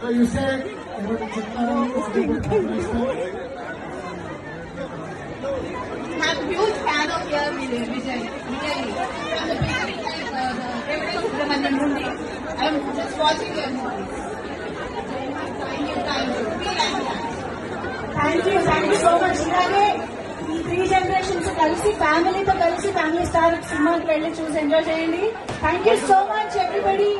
So you said I'm a huge fan of your Vijay, really. I'm a big fan of I'm just watching your movies. Thank you, thank you. Thank you, so much, కలిసి ఫ్యామిలీతో కలిసి family star సినిమాకి వెళ్ళి చూసి enjoy చేయండి thank you so much everybody